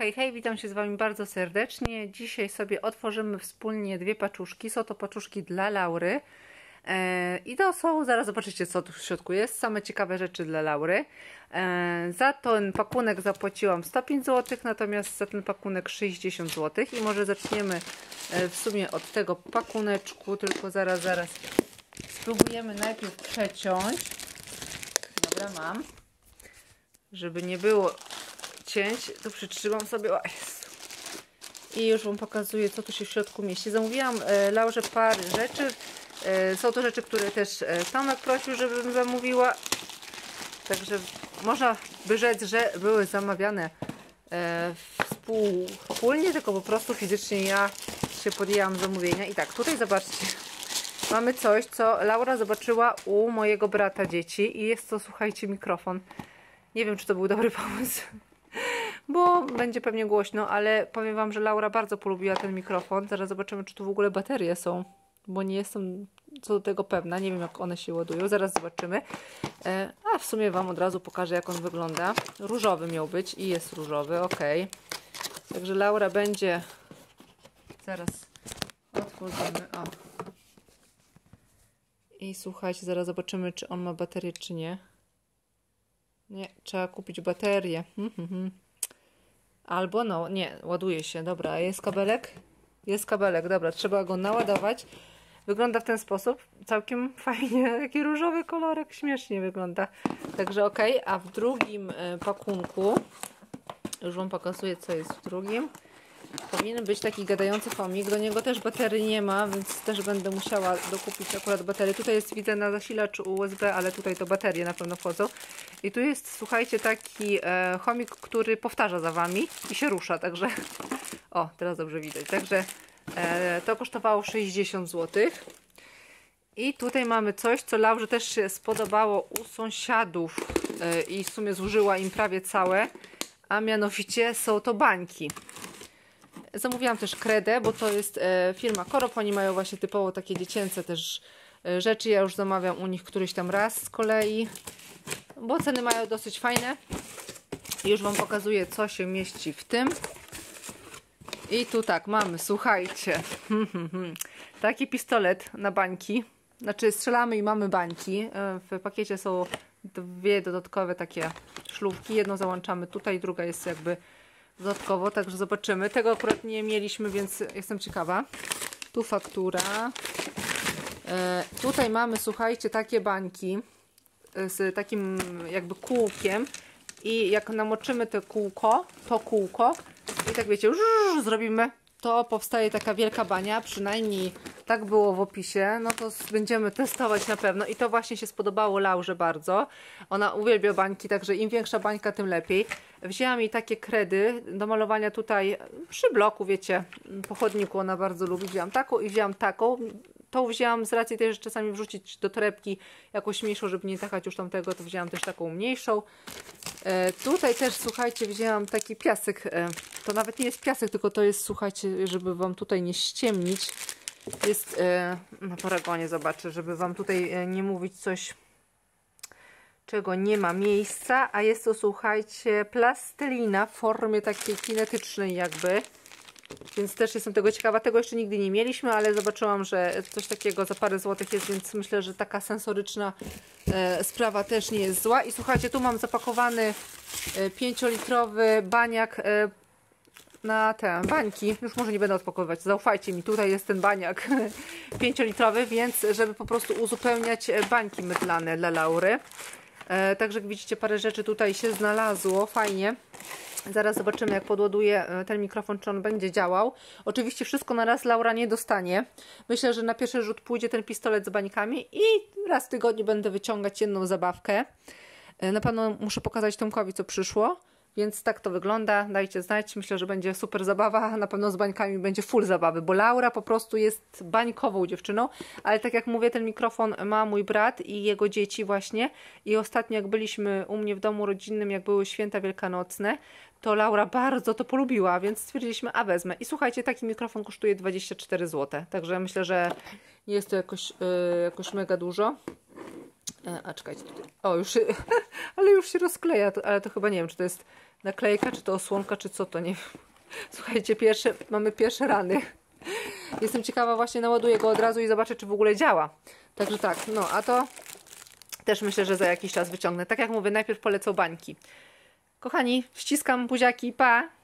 Hej, hej, witam się z Wami bardzo serdecznie. Dzisiaj sobie otworzymy wspólnie dwie paczuszki. Są to paczuszki dla Laury. E, I to są, zaraz zobaczycie co tu w środku jest, same ciekawe rzeczy dla Laury. E, za ten pakunek zapłaciłam 105 zł, natomiast za ten pakunek 60 zł. I może zaczniemy e, w sumie od tego pakuneczku, tylko zaraz, zaraz spróbujemy najpierw przeciąć. Dobra, mam. Żeby nie było cięć, to przytrzymam sobie. O, I już Wam pokazuję, co tu się w środku mieści. Zamówiłam e, Laurze parę rzeczy. E, są to rzeczy, które też e, Tomek prosił, żebym zamówiła. Także można by rzec, że były zamawiane e, wspólnie, tylko po prostu fizycznie ja się podjęłam zamówienia. I tak, tutaj zobaczcie. Mamy coś, co Laura zobaczyła u mojego brata dzieci i jest to, słuchajcie, mikrofon. Nie wiem, czy to był dobry pomysł bo będzie pewnie głośno, ale powiem Wam, że Laura bardzo polubiła ten mikrofon. Zaraz zobaczymy, czy tu w ogóle baterie są, bo nie jestem co do tego pewna. Nie wiem, jak one się ładują. Zaraz zobaczymy. E, a w sumie Wam od razu pokażę, jak on wygląda. Różowy miał być i jest różowy, ok. Także Laura będzie... Zaraz otworzymy. O. I słuchajcie, zaraz zobaczymy, czy on ma baterię, czy nie. Nie, trzeba kupić baterię. Hmm, hmm, hmm. Albo no, nie, ładuje się. Dobra, jest kabelek? Jest kabelek, dobra, trzeba go naładować. Wygląda w ten sposób. Całkiem fajnie. Jaki różowy kolorek, śmiesznie wygląda. Także ok, a w drugim e, pakunku już Wam pokazuję, co jest w drugim. Powinien być taki gadający chomik. Do niego też baterii nie ma, więc też będę musiała dokupić akurat baterię. Tutaj jest, widzę, na zasilacz USB, ale tutaj to baterie na pewno wchodzą. I tu jest, słuchajcie, taki e, chomik, który powtarza za Wami i się rusza, także... O, teraz dobrze widać. Także e, to kosztowało 60 zł. I tutaj mamy coś, co Laurze też się spodobało u sąsiadów e, i w sumie zużyła im prawie całe, a mianowicie są to bańki. Zamówiłam też kredę, bo to jest e, firma Korop. Oni mają właśnie typowo takie dziecięce też rzeczy. Ja już zamawiam u nich któryś tam raz z kolei, bo ceny mają dosyć fajne. Już Wam pokazuję, co się mieści w tym. I tu tak, mamy, słuchajcie, taki pistolet na bańki. Znaczy strzelamy i mamy bańki. E, w pakiecie są dwie dodatkowe takie szlówki. Jedną załączamy tutaj, druga jest jakby dodatkowo, także zobaczymy. Tego akurat nie mieliśmy, więc jestem ciekawa. Tu faktura. E, tutaj mamy, słuchajcie, takie bańki e, z takim jakby kółkiem i jak namoczymy to kółko, to kółko i tak wiecie, zrobimy, to powstaje taka wielka bania, przynajmniej tak było w opisie, no to będziemy testować na pewno i to właśnie się spodobało Laurze bardzo. Ona uwielbia bańki, także im większa bańka, tym lepiej. Wzięłam jej takie kredy do malowania tutaj przy bloku, wiecie, po chodniku ona bardzo lubi. Wzięłam taką i wzięłam taką. Tą wzięłam z racji tej, że czasami wrzucić do torebki jakąś mniejszą, żeby nie tachać już tamtego, to wzięłam też taką mniejszą. E, tutaj też, słuchajcie, wzięłam taki piasek. E, to nawet nie jest piasek, tylko to jest, słuchajcie, żeby Wam tutaj nie ściemnić jest e, na paragonie, zobaczę, żeby Wam tutaj e, nie mówić coś, czego nie ma miejsca, a jest to, słuchajcie, plastelina w formie takiej kinetycznej jakby, więc też jestem tego ciekawa. Tego jeszcze nigdy nie mieliśmy, ale zobaczyłam, że coś takiego za parę złotych jest, więc myślę, że taka sensoryczna e, sprawa też nie jest zła. I słuchajcie, tu mam zapakowany e, 5-litrowy baniak e, na te bańki. Już może nie będę odpakowywać, zaufajcie mi, tutaj jest ten baniak 5-litrowy, więc żeby po prostu uzupełniać bańki mydlane dla Laury. E, także jak widzicie, parę rzeczy tutaj się znalazło, fajnie. Zaraz zobaczymy, jak podładuję e, ten mikrofon, czy on będzie działał. Oczywiście wszystko na raz Laura nie dostanie. Myślę, że na pierwszy rzut pójdzie ten pistolet z bańkami i raz w tygodniu będę wyciągać jedną zabawkę. E, na pewno muszę pokazać Tomkowi, co przyszło. Więc tak to wygląda. Dajcie znać. Myślę, że będzie super zabawa. Na pewno z bańkami będzie full zabawy, bo Laura po prostu jest bańkową dziewczyną. Ale tak jak mówię, ten mikrofon ma mój brat i jego dzieci właśnie. I ostatnio jak byliśmy u mnie w domu rodzinnym, jak były święta wielkanocne, to Laura bardzo to polubiła, więc stwierdziliśmy, a wezmę. I słuchajcie, taki mikrofon kosztuje 24 zł. Także myślę, że nie jest to jakoś, yy, jakoś mega dużo. E, a czekajcie tutaj. O, już ale już się rozkleja, ale to chyba nie wiem, czy to jest naklejka, czy to osłonka, czy co to, nie wiem. Słuchajcie, pierwsze, mamy pierwsze rany. Jestem ciekawa, właśnie naładuję go od razu i zobaczę, czy w ogóle działa. Także tak, no a to też myślę, że za jakiś czas wyciągnę. Tak jak mówię, najpierw polecą bańki. Kochani, ściskam buziaki, pa!